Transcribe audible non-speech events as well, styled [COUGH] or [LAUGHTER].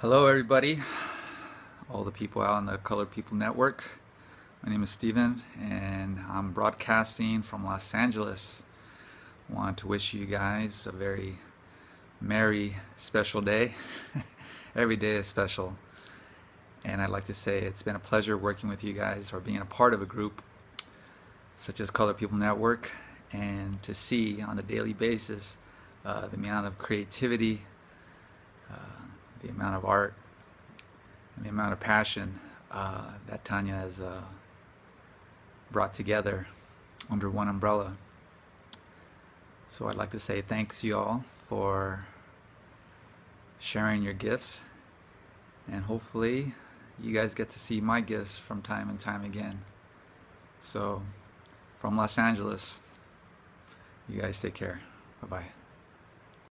Hello, everybody, all the people out on the Colored People Network. My name is Steven, and I'm broadcasting from Los Angeles. Want to wish you guys a very merry, special day. [LAUGHS] Every day is special. And I'd like to say it's been a pleasure working with you guys or being a part of a group such as Colored People Network and to see on a daily basis uh, the amount of creativity, the amount of art, and the amount of passion uh, that Tanya has uh, brought together under one umbrella. So I'd like to say thanks you all for sharing your gifts and hopefully you guys get to see my gifts from time and time again. So from Los Angeles, you guys take care. Bye-bye.